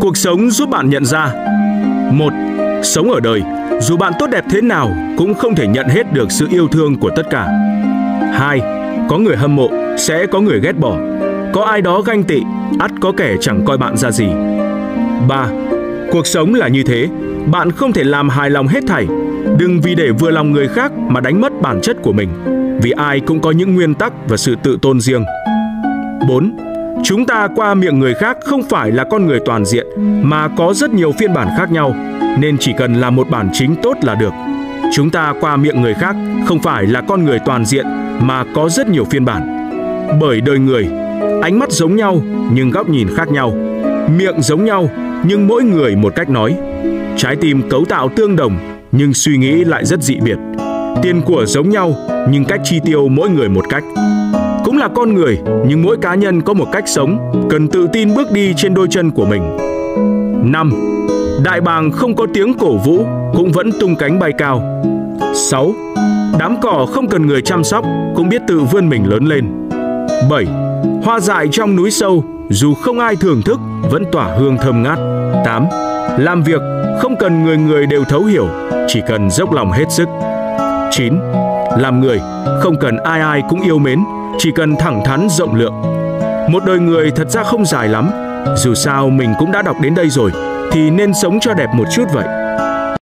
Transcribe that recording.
Cuộc sống giúp bạn nhận ra một Sống ở đời, dù bạn tốt đẹp thế nào cũng không thể nhận hết được sự yêu thương của tất cả. 2. Có người hâm mộ, sẽ có người ghét bỏ. Có ai đó ganh tị, ắt có kẻ chẳng coi bạn ra gì. 3. Cuộc sống là như thế, bạn không thể làm hài lòng hết thảy. Đừng vì để vừa lòng người khác mà đánh mất bản chất của mình, vì ai cũng có những nguyên tắc và sự tự tôn riêng. 4. Chúng ta qua miệng người khác không phải là con người toàn diện mà có rất nhiều phiên bản khác nhau, nên chỉ cần là một bản chính tốt là được. Chúng ta qua miệng người khác không phải là con người toàn diện mà có rất nhiều phiên bản. Bởi đời người, ánh mắt giống nhau nhưng góc nhìn khác nhau, miệng giống nhau nhưng mỗi người một cách nói. Trái tim cấu tạo tương đồng nhưng suy nghĩ lại rất dị biệt. Tiền của giống nhau nhưng cách chi tiêu mỗi người một cách. Cũng là con người nhưng mỗi cá nhân có một cách sống, cần tự tin bước đi trên đôi chân của mình. 5. Đại bàng không có tiếng cổ vũ cũng vẫn tung cánh bay cao. 6. Đám cỏ không cần người chăm sóc cũng biết tự vươn mình lớn lên. 7. Hoa dại trong núi sâu dù không ai thưởng thức vẫn tỏa hương thơm ngát. 8. Làm việc không cần người người đều thấu hiểu, chỉ cần dốc lòng hết sức. 9. Làm người không cần ai ai cũng yêu mến, chỉ cần thẳng thắn rộng lượng. Một đời người thật ra không dài lắm, dù sao mình cũng đã đọc đến đây rồi thì nên sống cho đẹp một chút vậy.